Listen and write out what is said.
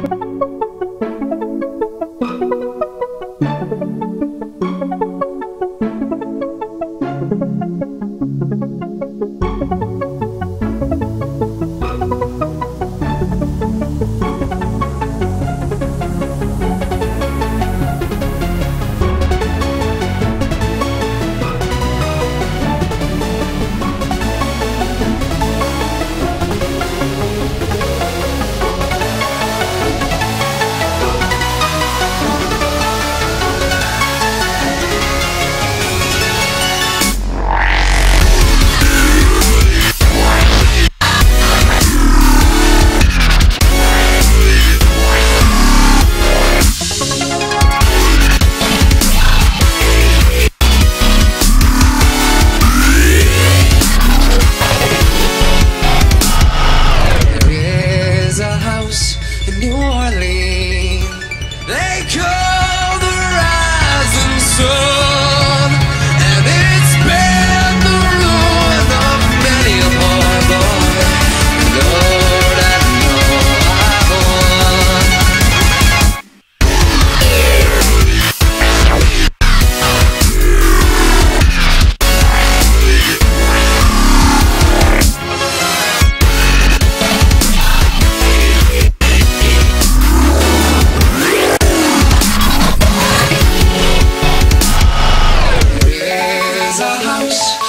There is a house in New Orleans. They call house.